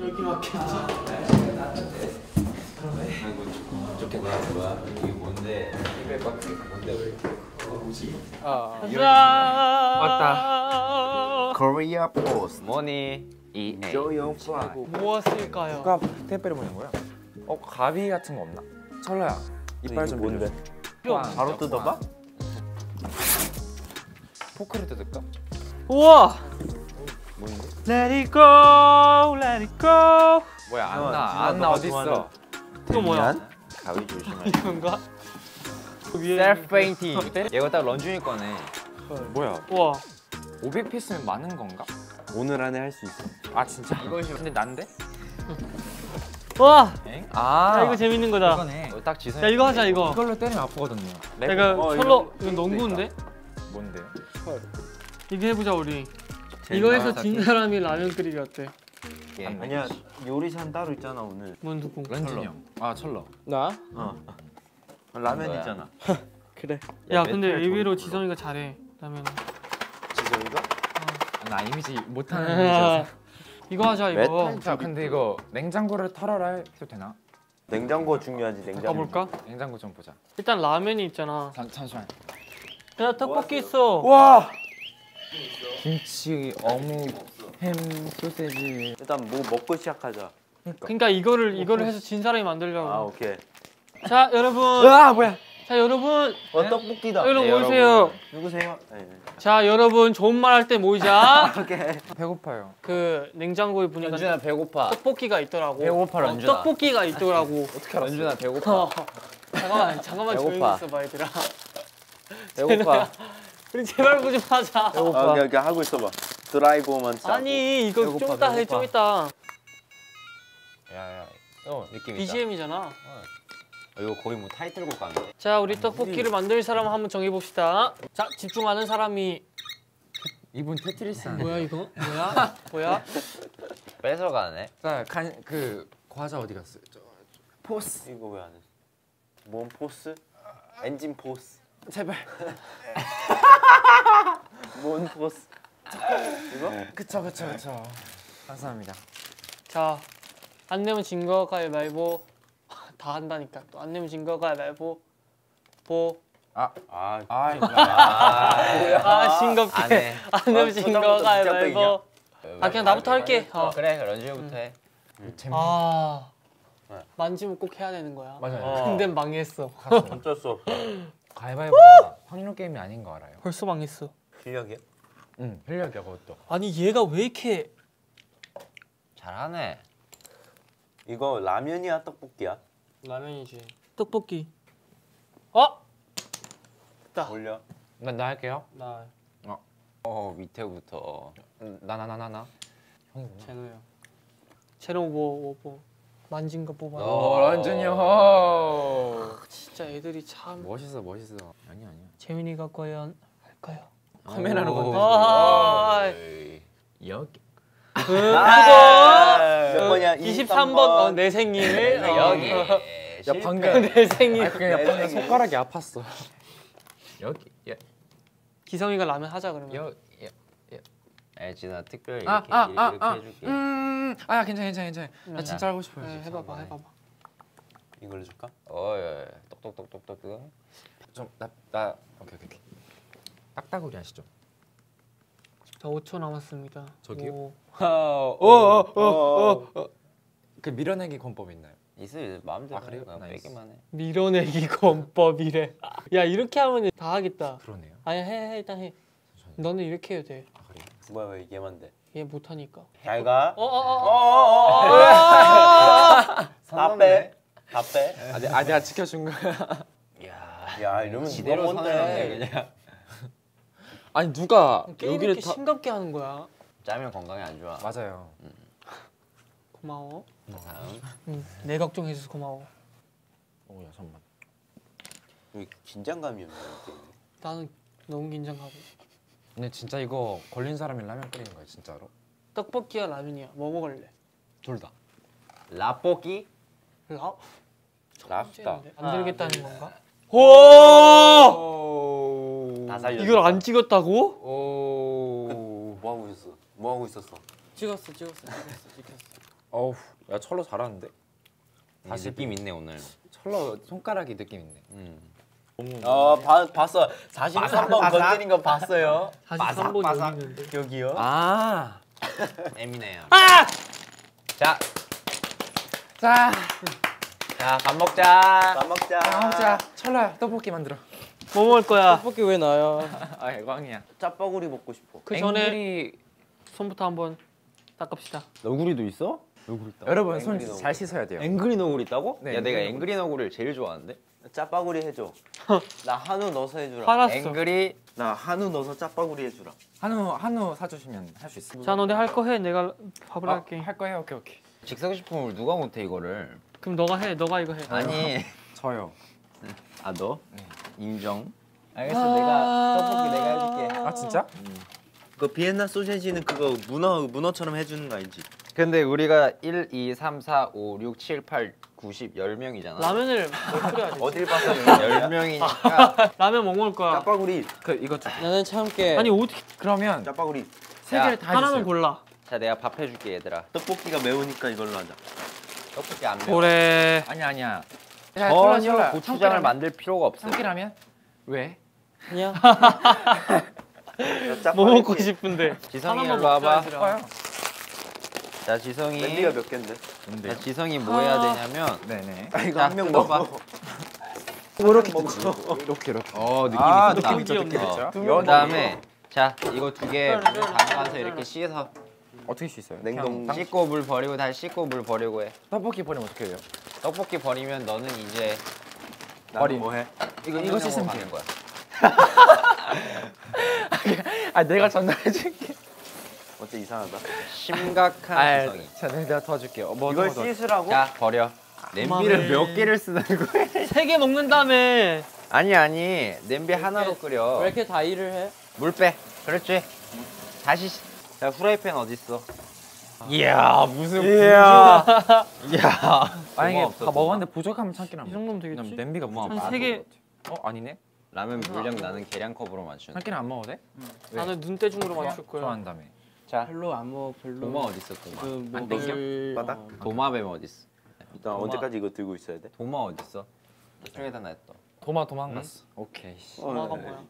여기 맞겠지? 좋게 뭐야 뭐야 이게 뭔데 100밖에 뭔데 왜 왔다. Korea Post 뭐니 이 조용 플라이 무엇일까요? 누가 택배를 보낸 거야? 어 가비 같은 거 없나? 철러야 이빨 좀 뭔데? 바로 뜯어봐? 포크를 뜯을까? 우와! 뭔데? Let it go, let it go. 뭐야 어, 안나 진짜 안나 어디 있어? 이거 뭐야? 가위 조심해 이건가? 위에 self painting 이거 딱 런쥔이 거네 뭐야? 우와. 500 piece면 많은 건가? 오늘 안에 할 수 있어 아 진짜? 이거 근데 난데? 와! 아야 이거 재밌는 거다. 이거네. 이거 딱 지성 야 이거 하자 이거. 이걸로 때리면 아프거든요. 야 이거 어, 천러 이거 이거 농구인데? 뭔데? 이거 해보자 우리. 제일 이거 해서 나아, 진 사람이 라면 끓이기 어때? 예. 아니야 요리사는 따로 있잖아 오늘 뭔 누구? 런쥔이 형. 아 천러. 나? 어 라면 뭐야? 있잖아 그래. 야, 야 근데 의외로 지성이가 잘해 라면. 지성이가? 나 이미지 못하는 아, 이미지여서. 이거 하자 이거. 메탈 자 근데 이거 냉장고를 털어라 해도 되나? 냉장고 중요하지 냉장고 가볼까? 냉장고 좀 보자. 일단 라면이 있잖아. 잠, 잠시만. 야 떡볶이 있어. 와. 김치, 어묵, 햄, 소세지. 일단 뭐 먹고 시작하자 그러니까 이거를 이거를 해서 진 사람이 만들려고. 아 오케이 자 여러분. 아 뭐야? 자 여러분. 어 떡볶이다 여러분 네, 모이세요. 누구세요? 네, 네. 자 여러분 좋은 말 할 때 모이자. 오케이 배고파요. 그 냉장고에 보니까 런쥔아 배고파 떡볶이가 있더라고. 배고파, 어, 런쥔아. 떡볶이가 있더라고. 어떻게 알았어 런쥔아 배고파 어, 잠깐만 잠깐만 조용히 배고파. 있어봐 얘들아. 배고파 우리 제발 보지 마자. 아, 오케이 오케이 하고 있어봐 드라이버만 싸고 아니 이거 배고파, 좀 이따 해 배고파. 좀 이따. 야야 어 느낌 있다 BGM이잖아. 어, 이거 거의 뭐 타이틀곡 같네 자 우리 떡볶이를 만들 사람 한번 정해 봅시다. 자 집중하는 사람이 이분 테트리스 하네. 뭐야 이거? 뭐야? 뭐야? 뺏어가네 자 간 그 과자 어디 갔어요? 저, 포스 이거 왜안 했어? 뭔 포스? 엔진 포스 제발. 뭔 포스? 이거? 그쵸 그쵸 그쵸. 감사합니다. 자 안 내면 진 거 가위바위보. 다 한다니까 또 안 내면 진 거 가위바위보. 보. 아 아아 싱겁게. 안 해. 안 내면 아, 진거 가위바위보. 아 그냥 나부터 할게. 어 어. 그래 런쥔이부터 해 재밌. 아 네. 만지면 꼭 해야 되는 거야. 맞아요. 어. 근데 망했어. 어쩔 수 없어 가위바위보가 확률 게임이 아닌 거 알아요? 벌써 망했어. 실력이야? 응. 흘려야 그것도. 아니 얘가 왜 이렇게 잘하네 이거 라면이야 떡볶이야? 라면이지. 떡볶이. 어? 올려 난나 할게요. 나어 밑에부터 나나나나 나. 형이구나. 제노요. 제노 뭐, 뭐, 뭐 만진 거 뽑아. 어. 런쥔이 형. 진짜 애들이 참 멋있어 멋있어. 아니야 아니야. 재민이가 과연 할까요? 카메라는 건데. 아. 여기. 몇 번이야? 23번 어, 내 생일. 어. 여기 야 방금. 내 생일. 그냥 방금 손가락이 아팠어. 여기. 야, 기성이가 라면 하자 그러면. 여. 야. 애진아 특별히 아, 이렇게 아, 이렇게, 아, 이렇게 아. 해줄게 음. 아 괜찮아 괜찮아 괜찮아. 나 음. 진짜 하고 싶어요. 네, 해봐봐, 해봐봐. 이걸로 줄까? 어이 똑똑똑똑똑 좀나나 오케이 오케이. 딱따구리 하시죠. 자, 5초 남았습니다. 저기요? 오. 어어어어 그 밀어내기 권법 있나요? 있어 있어 마음대로 아, 그래요? 해. 그냥. 빼기만 해 밀어내기 권법이래. 야 이렇게 하면 다 하겠다. 그러네요. 아니 해, 해 일단 해. 너는 이렇게 해도 돼. 뭐야 왜 얘만 돼? 얘 못하니까. 잘 가. 어어어. 다 빼. 다 빼. 아, 내, 아 내가 지켜준 거야. 야야 이러면 지대로 누가 뭔데? 선을 그냥 아니 누가 게임 여기를 이렇게 다 싱겁게 하는 거야. 짜면 건강에 안 좋아 맞아요. 고마워. 다음 응, 내 걱정해줘서 고마워. 오야 잠만. 여기 긴장감이 없네. 게임이. 나는 너무 긴장하고. 근데 진짜 이거 걸린 사람이 라면 끓이는 거야 진짜로? 떡볶이야 라면이야. 뭐 먹을래? 둘 다. 라볶이 라? 랍스타. 안 들겠다는 건가? 오! 다 살려. 이걸 안 찍었다고? 오. 뭐 하고 있었어? 찍었어 찍었어 찍었어 찍혔어. 어우, 야 철로 잘하는데. 다시 느낌 있네 오늘. 철로 손가락이 느낌 있네. 음. 어 봐, 봤어 43번 건드린 거 봤어요 43번 여기 있는데. 여기요 아, 에미네요. 자, 자, 자 밥 먹자 밥 먹자 아, 자, 철로야 떡볶이 만들어. 뭐 먹을 거야? 떡볶이 왜 나요 아, 애광이야. 짜파구리 먹고 싶어 그 전에 앵글이 손부터 한번 닦읍시다. 너구리도 있어? 너구리 있다. 여러분 손 잘 씻어야 돼요. 앵그리 너구리 있다고? 네, 야 내가 앵그리 앵그리 너구리를 제일 좋아하는데. 짜파구리 해줘 나 한우 넣어서 해주라 화났어. 앵그리 나 한우 넣어서 짜파구리 해주라 한우 한우 사주시면 할 수 있어. 자 너네 할 거 해. 내가 밥을 아, 할게. 할 거예요. 오케이 오케이. 즉석식품을 누가 못해 이거를? 그럼 너가 해. 너가 이거 해. 아니. 저요. 아 너? 네. 인정. 알겠어 내가 떡볶이 내가 해줄게 아 진짜? 그 비엔나 소세지는 그거 문어 문어처럼 해주는 거 알지 근데 우리가 1, 2, 3, 4, 5, 6, 7, 8, 9, 10, 10명이잖아. 라면을 뭘 끓여야지? 어딜 봐서 10명이니까 라면 뭐 먹을 거야? 짜파구리 그 이거 주. 나는 참깨 아니 어떻게 그러면 짜파구리 세 야, 개를 다 하나만. 골라. 자 내가 밥 해줄게 얘들아. 떡볶이가 매우니까 이걸로 하자 떡볶이 안 매워. 그래. 아니야 아니야. 야, 전혀 철로야. 고추장을 참깨라면- 만들 필요가 없어. 참깨라면? 왜? 그냥 뭐 먹고 싶은데? 지성이 하나만 일로 와봐. 자 지성이. 랜디가 몇 갠데? 자 지성이 뭐 해야 되냐면. 네네. 아 이거 자, 한 명. 먹어 이렇게 먹어. 이렇게 이렇게. 어 느낌 아, 있었다. 느낌 어. 있죠. 그다음에 자 이거 두개 물에 담가서 이렇게 씻어. 어떻게 씻어요? 냉동 씻고 물 버리고 다시 씻고 물 버리고 해. 떡볶이 버리면 어떻게 해요? 떡볶이 버리면 너는 이제 나는 뭐해? 이거 이거 씻으면 돼요. 거야. 아 내가 전달해 줄게. 어째 이상하다 심각한 지성이. 자 내가 도와줄게요. 어, 뭐 이걸 거 씻으라고? 자 버려. 냄비를 몇 개를 쓰는 거야? 세 개 먹는 다음에 아니 아니 냄비 하나로 끓여. 왜 이렇게 다 일을 해? 물 빼. 그렇지. 다시. 시- 자 후라이팬 어디 있어? 이야 무슨 이야. 만약에 고마 없어, 다. 먹었는데 부족하면 참기름. 이 정도면 되겠지? 냄비가. 부족. 한세 개. 어 아니네. 라면 물량 나는 계량컵으로 맞추는. 참기름 안 먹어도 돼? 왜? 나는 눈대중으로 맞출 거야. 좋아한다며. 자 별로 안 먹어 별로 도마 어디 있어 도마? 그안 땡겨? 바닥? 어, 도마뱀 어디 있어? 일단 도마. 언제까지 이거 들고 있어야 돼? 도마 어디 있어? 저기다 놨어. 도마 도망갔어. 오케이. 씨. 도마가 네. 뭐야?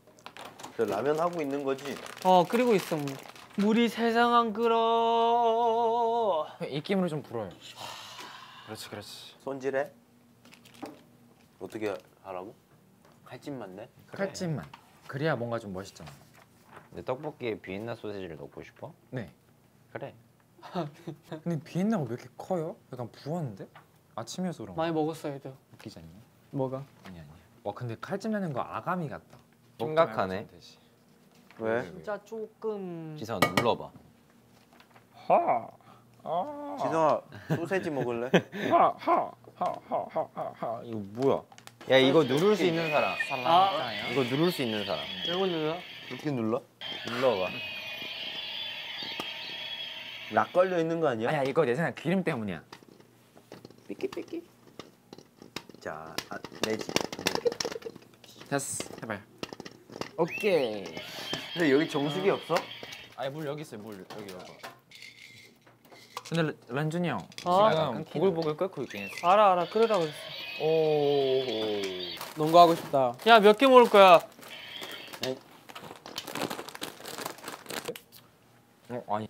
저 라면 하고 있는 거지? 어 끓이고 있어 물. 물이 세상 안 끓어. 입김으로 좀 불어요. 그렇지 그렇지. 손질해? 어떻게 하라고? 칼집만 내? 칼집만. 그래야 뭔가 좀 멋있잖아. 근데 떡볶이에 비엔나 소시지를 넣고 싶어? 네. 그래. 근데 비엔나가 왜 이렇게 커요? 약간 부었는데? 아침이어서 그런가? 많이 먹었어 얘들. 웃기지 않냐? 뭐가? 아니 아니. 와 근데 칼집 내는 거 아가미 같다. 심각하네. 왜? 진짜 조금. 지성 눌러봐. 하. 아. 지성아 소세지 먹을래? 하 하 하 하 하 하. 이거 뭐야? 야 이거 누를 수 있는 사람. 아 이거 누를 수 있는 사람. 이거 누나? 어떻게 눌러? 눌러봐. 락 걸려 있는 거 아니야? 아야 이거 내 생각 기름 때문이야. 삐끼 삐끼 자 아, 내지 됐어. 해봐요. 오케이. 근데 여기 정수기 없어? 아니 물 여기 있어요. 물 여기 여기. 근데 런- 런쥔이 형 아? 지금 보글보글 끓고 있긴 했어. 알아 알아 끓으라 그랬어. 농구하고 싶다 야 몇 개 먹을 거야? 어 아니.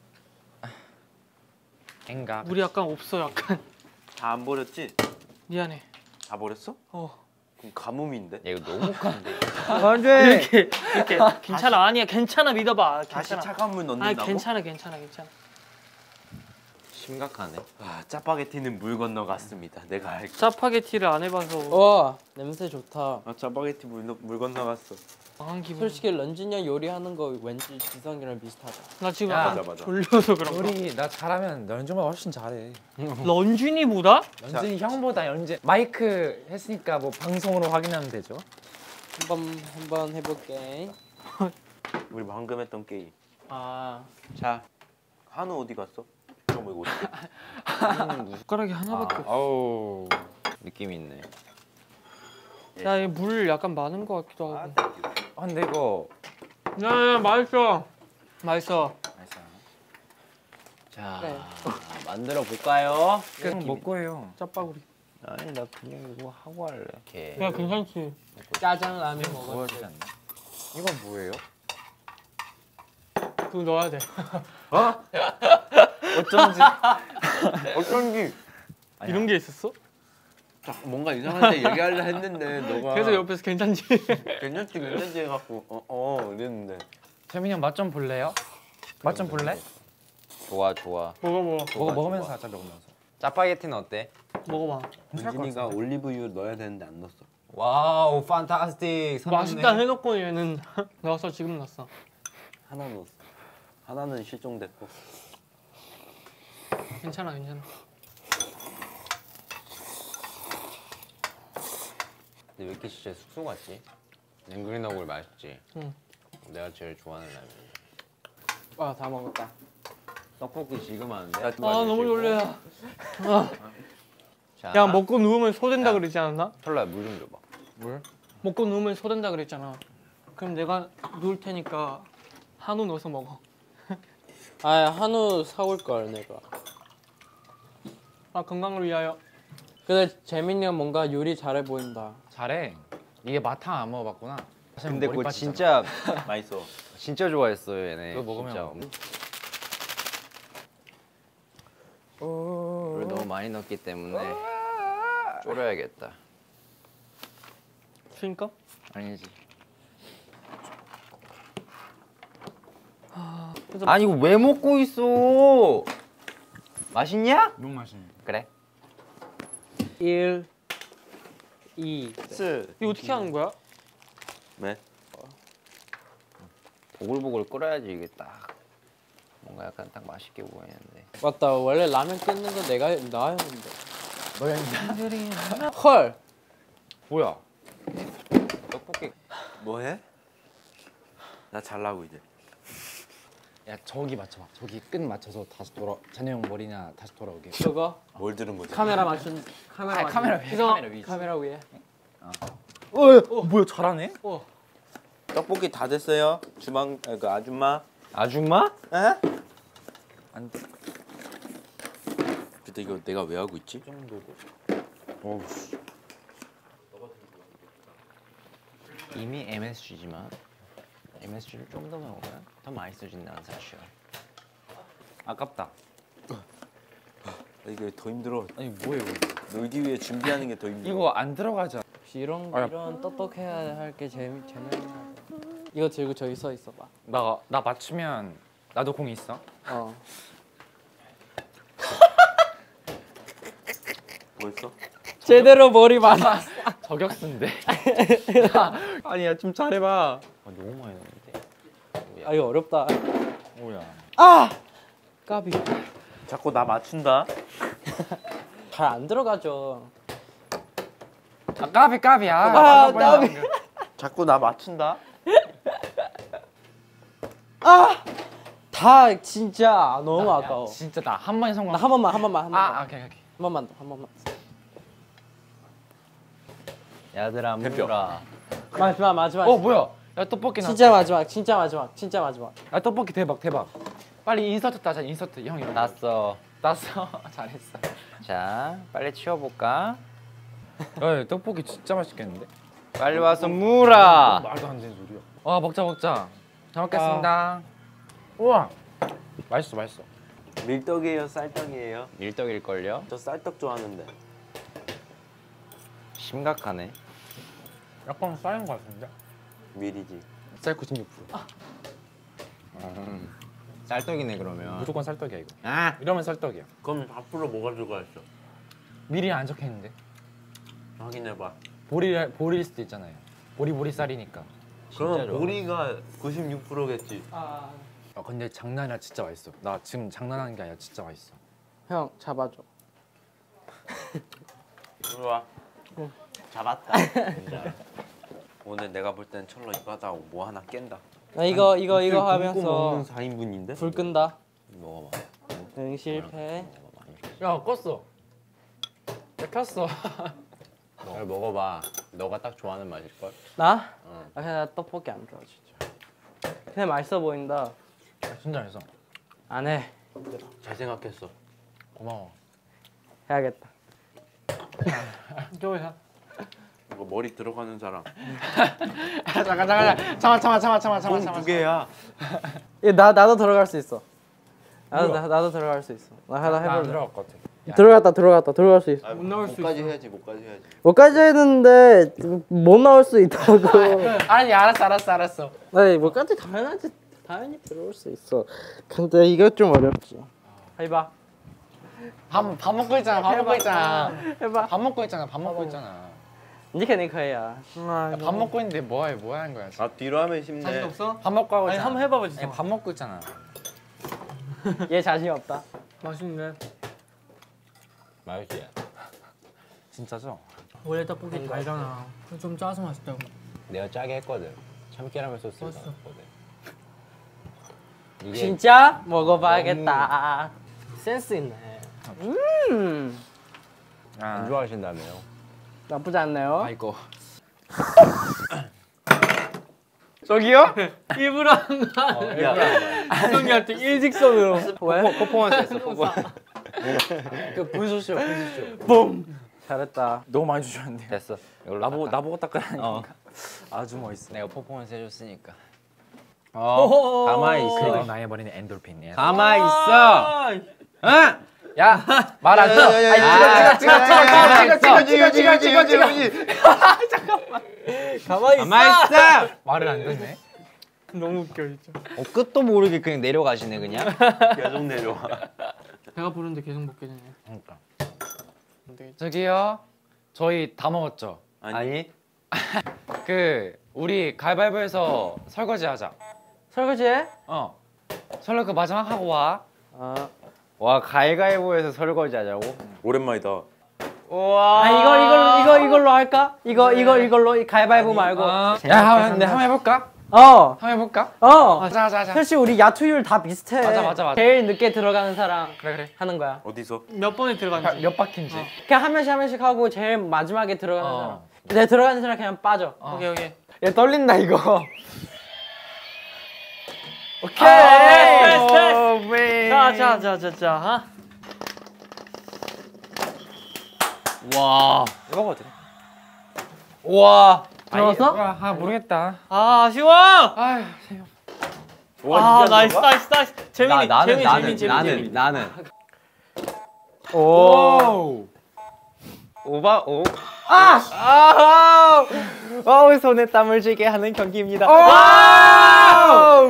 엥가. 물이 약간 없어 약간. 다 안 버렸지? 미안해. 다 버렸어? 어. 그럼 가뭄인데? 야 이거 너무 큰데. 이렇게 이렇게 괜찮아 아니야 괜찮아 믿어봐. 다시 괜찮아. 차가운 물아 넣는다고? 괜찮아 괜찮아 괜찮아. 심각하네. 아, 짜파게티는 물 건너갔습니다 내가 알고 짜파게티를 안 해봐서 와 냄새 좋다 아, 짜파게티 물, 넣- 물 건너갔어 망한 기분. 솔직히 런쥔이 형 요리하는 거 왠지 지성이랑 비슷하다 나 지금 야, 약간 맞아, 맞아. 졸려서 그런가? 우리 나 잘하면 런쥔보다 훨씬 잘해. 런쥔이보다? 런쥔이 형보다 연재 마이크 했으니까 뭐 방송으로 확인하면 되죠. 한번 한번 해볼게 우리 방금 했던 게임 아 자 한우 어디 갔어? 그럼 이거 어떻게 숟가락이 하나밖에 없어. 아우. 느낌 있네. 야 이 물 약간 많은 것 같기도 아 하고. 땡큐 아, 근데 이거 야야 맛있어. 맛있어. 맛있어요. 자 그래. 만들어 볼까요? 그냥 먹고 해요. 짜파구리. 아니 나 그냥 이거 하고 할래. 이렇게. 야 괜찮지. 짜장 라면 먹어. 보여주지 않나? 이건 뭐예요? 그거 넣어야 돼. 어쩐지 어쩐지 이런 게 있었어? 뭔가 이상할 때 얘기하려 했는데 너가 그래서 옆에서 괜찮지. 괜찮지 괜찮지 해갖고 어어 이랬는데 재민이 형 맛 좀 볼래요? 맛 좀 볼래? 좋아 좋아 먹어 먹어. 먹어 먹으면서 하자 먹으면서. 짜파게티는 어때? 먹어봐. 런쥔이가 올리브유 넣어야 되는데 안 넣었어. wow fantastic 맛있다 해놓고 얘는 넣어서 지금 넣었어. 하나 넣었어. 하나는 실종됐고. 괜찮아 괜찮아. 근데 왜 이렇게 진짜 숙소 같지? 냉그리 너굴 맛있지? 응. 내가 제일 좋아하는 라면 와 다 먹었다. 떡볶이 지금 하는데 아 너무 졸려요. 자, 야 먹고 누우면 소된다 야. 그러지 않았나? 철라야 물좀 줘봐 물? 먹고 누우면 소된다 그랬잖아. 그럼 내가 누울 테니까 한우 넣어서 먹어. 아 한우 사올 걸 내가. 아 건강을 위하여. 근데 재민이 형 뭔가 요리 잘해 보인다. 잘해. 이게 마탕 안 먹어봤구나. 근데 그거 진짜 맛있어. 진짜 좋아했어요 얘네 그거 먹으면 진짜. 물을 너무 많이 넣었기 때문에 졸여야겠다 그러니까? 아니지 그래서 아니 이거 왜 먹고 있어 맛있냐? 너무 맛있네. 그래 1 2 스. 이거 어떻게 하는 거야? 네. 보글보글 끓여야지 이게 딱 뭔가 약간 딱 맛있게 보이는데 맞다. 원래 라면 끓는 거 내가 나였는데. 너야 헐. 뭐야? 떡볶이 뭐 해? 나 잘나고 이제. 야 저기 맞춰봐. 저기 끝 맞춰서 다시 돌아. 잔여 형 머리나 다시 돌아오게. 저거 뭘 들은 거지? 카메라 맞춘 카메라 아, 맞춘- 카메라 위에. 카메라 위에. 카메라 위에. 어, 뭐야 잘하네? 어. 떡볶이 다 됐어요. 주방 아, 그 아줌마. 아줌마? 에? 안 돼. 근데 이거 내가 왜 하고 있지? 어우 씨. 이미 MSG지만 MSG를 좀더 먹으면 더 맛있어진다는 사실 아깝다. 아, 이게 더 힘들어. 아니 뭐예요? 놀기 위해 준비하는 게 더 힘들어. 이거 안 들어가죠? 혹시 이런 아, 야. 이런 똑똑해야 할 게 재미 재미없나? 이거 들고 저기 서 있어 봐. 나 나 맞추면 나도 공 있어. 어. 뭐였어? 제대로 머리 맞아. 저격수인데. 아니야 좀 잘해봐. 아, 너무 많이 넣는데 아 이거 어렵다. 뭐야? 아 까비. 자꾸 나 맞춘다. 잘 안 들어가죠. 아 까비 까비야. 아, 까비. 자꾸 나 맞춘다. 다 진짜 너무 아까워. 진짜 나 한 번에 성공. 나한 번만 한 번만 한 번만 아 오케이 오케이. 한 번만 더한 번만. 야들아 물어라 마지막 마지막. 어 뭐야? 야 떡볶이 나. 진짜 마지막 진짜 마지막 진짜 마지막. 야 떡볶이 대박 대박. 빨리 인서트 따자 인서트 형 이런. 거. 났어 났어. 잘했어. 자 빨리 치워볼까? 야 떡볶이 진짜 맛있겠는데? 빨리 와서 물어 말도 안 되는 소리야. 와 먹자 먹자. 잘 먹겠습니다. 우와. 맛있어 맛있어. 밀떡이에요, 쌀떡이에요? 밀떡일걸요? 저 쌀떡 좋아하는데. 심각하네 약간 쌓인 거 같은데? 밀이지. 쌀 96%. 음. 쌀떡이네 그러면 무조건 쌀떡이야 이거. 아 이러면 쌀떡이야. 그럼 앞으로 뭐가 들어가 있어? 미리 안 적혀있는데. 확인해봐. 보리 보리일 수도 있잖아요. 보리보리 쌀이니까. 그러면. 보리가 96%겠지. 아. 아 근데 장난 이야 진짜 맛있어. 나 지금 장난하는 게 아니라 진짜 맛있어. 형 잡아줘. 이리 와. 잡았다. 오늘 내가 볼 땐 철로 이거 하다 뭐 하나 깬다. 나 이거 이거 이거 하면서 4인분인데? 불 끈다. 먹어봐 응 실패. 야 껐어. 야 켰어. 잘 먹어봐 너가 딱 좋아하는 맛일 걸? 나? 어. 아 그냥 나 떡볶이 안 좋아 진짜. 그냥 맛있어 보인다. 아, 진짜 맛있어. 안 해. 잘 생각했어. 고마워. 해야겠다. 저기서 이거 머리 들어가는 사람. 잠깐 잠깐 잠깐 참아 참아 참아 참아 참아. 두 개야. 예, 나 나도 들어갈 수 있어. 나도 나, 나도 들어갈 수 있어. 나 하나 해볼래. 들어갈 것 같아. 들어갔다 들어갔다 들어갈 수 있어. 아, 못 나올 수 못까지 해야지. 못까지 해야지. 뭐까지 했는데 못 나올 수 있다고. 아니 알았어 알았어 알았어. 네, 뭐까지 당연하지. 당연히 들어올 수 있어. 근데 이거 좀 어렵지. 해봐. 밥, 밥 먹고 있잖아 밥 먹고 있잖아. 해봐. 밥 먹고 있잖아 밥 먹고 있잖아. 니가 니가 해야 야, 밥 먹고 있는데 뭐해 뭐 하는 거야 지금. 아 뒤로 하면 쉽네 자신 없어? 밥 먹고 하고 있잖아. 한번 해봐봐 지밥 먹고 있잖아. 얘 자신 없다. 맛있네 맛있지? 진짜죠? 원래 떡볶이 달잖아. 좀 짜서 맛있다고. 내가 짜게 했거든. 참깨라면 소스 맛있어. 진짜? 먹어봐야겠다. 너무... 센스 있네. 아, 음. 안 아. 좋아하신다며요. 나쁘지 않네요. 아 이거. 저기요? 일부러 한 거. 야, 형이한테 일직선으로. 왜? 퍼포먼스 했어, 퍼포먼스. 그 분수쇼 분수쇼. 잘했다. 너무 많이 주셨는데. 됐어. 이걸로 나보고 닦으라니까. 어. 아주 멋있어. 내가 퍼포먼스 해줬으니까. 어, 가만히 그리고 있어. 나의 버리는 엔돌핀. 예. 가만히 있어. 응? 야, 말 안 해. 아, 찍어, 찍어, 찍어, 찍어, 찍어, 찍어, 찍어, 찍어, 가만히 있어. 가만히 있어. 말을 안 듣네. 너무 웃겨 진짜. 어, 끝도 모르게 그냥 내려가시네 그냥. 계속 내려와. 배가 부른데 계속 먹게 되네. 그러니까. 저기요. 저희 다 먹었죠. 아니. 그 우리 가위바위보에서 설거지 하자. 설거지해? 어. 설거지 마지막 하고 와. 아, 와 가위가위보에서 설거지 하자고? 오랜만이다. 아 이거 이걸로 이거 이걸로 할까? 이거 이거 이걸로 이 가위바위보 말고. 어. 야, 한번, 네, 한번 해볼까? 어, 한번 해볼까? 어. 하자, 하자, 하자. 사실 우리 야투율 다 비슷해. 맞아, 맞아, 맞아. 제일 늦게 들어가는 사람 그래, 그래. 하는 거야. 어디서? 몇 번에 들어갔는지. 몇 바퀴인지. 그냥 한 명씩 한 명씩 하고 제일 마지막에 들어가는 어. 사람. 내 들어가는 사람 그냥 빠져. 오케이 오케이. 야 떨린다 이거. 오케이. 아, 패스, 패스. 자자 자 자자. 아. 와. 이거거든. 와. 들어갔어? 아, 아, 모르겠다. 아 아쉬워. 아휴, 아 nice nice nice. 재민이 나, 나는 재민 나는 재민 재민 나는 재민. 나는 오. 오 오바 오. 아! 아! 어, 손에 땀을 쥐게 하는 경기입니다. 와!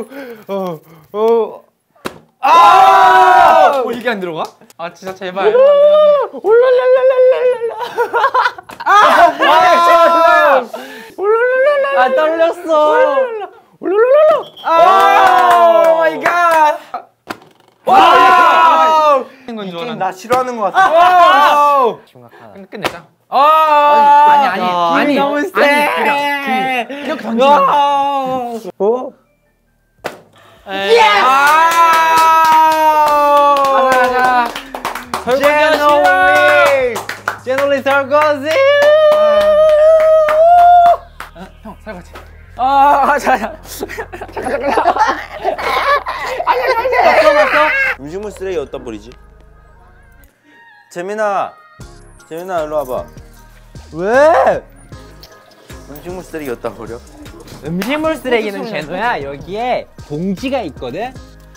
어, 어. 아! 오, 어, 이게 안 들어가? 아, 진짜 제발. 올랄랄랄랄랄라. 아! 아! 아! 올랄랄랄라. 아, 떨렸어. 올랄랄라. 올랄랄라. 아, oh my god. 와! 게임 나 싫어하는 것 같아. 아! 심각하다. 아, 끝내자. 아! 아니 아니 아니 너무 세. 그냥 그냥 던지. 어? 예. 가자 가자. 제노리. 제노리 설거지. 형 설거지. 아, 자자. 잠깐 잠깐. 아니, 아니, 아니. 맞어, 맞어. 음식물 쓰레기 어디다 버리지? 재민아, 재민아 일로 와봐. 왜? 음식물 쓰레기 어디다 버려? 음식물 쓰레기는 제노야 여기에 봉지가 있거든.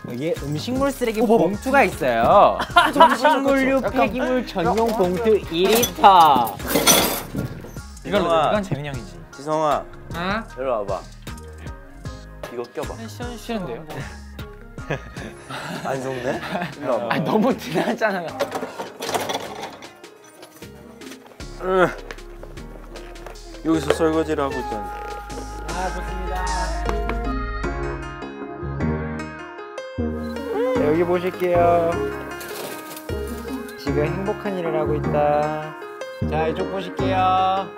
여기에 음식물 쓰레기 봉투가 있어요. 음식물류 폐기물 전용 봉투 2리터. 이걸로. 이건 재민 형이지. 지성아, 아? 일로 와봐. 이거 껴봐. 패션 싫은데요? 안 속네? 일로 와봐. 아니 너무 티나잖아요. 으. 여기서 설거지를 하고 있던. 여기 보실게요. 지금 행복한 일을 하고 있다. 자 이쪽 보실게요.